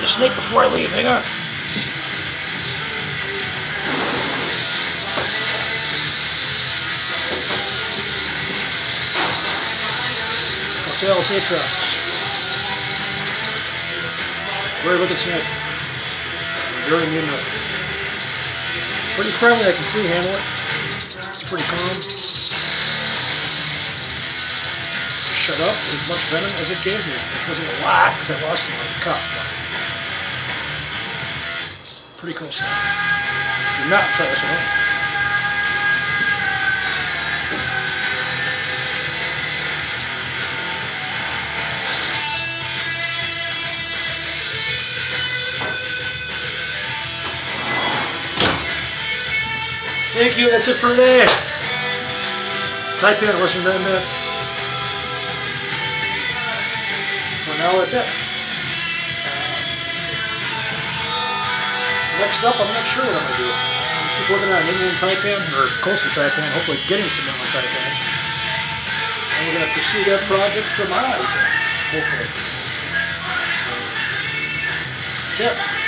the snake before I leave. Hang on. Hotel Citra. Very looking snake. Very immune to it. Pretty friendly, I can free handle it. It's pretty calm. Shut up as much venom as it gave me. Which wasn't a lot because I lost some of the cup. Pretty cool snake. Do not try this alone. Thank you, that's it for today. Type in Western Bandit. For now, that's it. Next up, I'm not sure what I'm going to do. I'm keep working on an Indian Taipan, or coastal Taipan, hopefully getting some inland Taipans. And we're going to pursue that project for my eyes, hopefully. So, that's it.